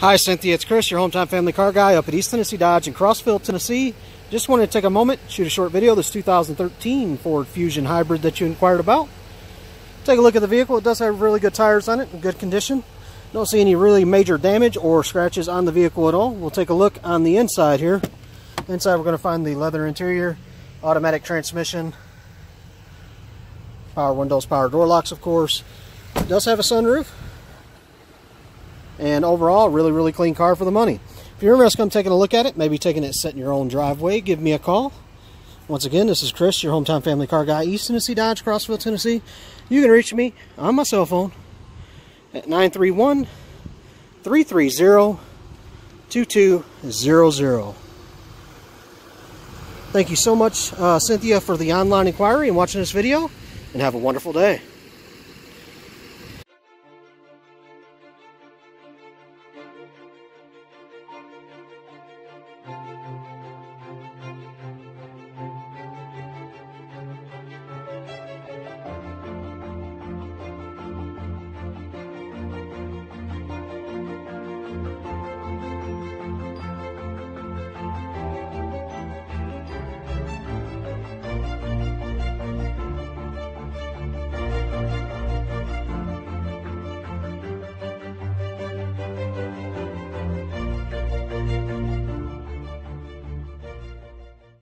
Hi, Cynthia. It's Chris, your hometown family car guy up at East Tennessee Dodge in Crossville, Tennessee. Just wanted to take a moment, shoot a short video. This 2013 Ford Fusion Hybrid that you inquired about. Take a look at the vehicle. It does have really good tires on it, in good condition. Don't see any really major damage or scratches on the vehicle at all. We'll take a look on the inside here. Inside we're going to find the leather interior, automatic transmission, power windows, power door locks of course. It does have a sunroof. And overall, really, really clean car for the money. If you're interested in taking a look at it, maybe taking it set in your own driveway, give me a call. Once again, this is Chris, your hometown family car guy, East Tennessee Dodge, Crossville, Tennessee. You can reach me on my cell phone at 931 330 2200. Thank you so much, uh, Cynthia, for the online inquiry and watching this video, and have a wonderful day. Música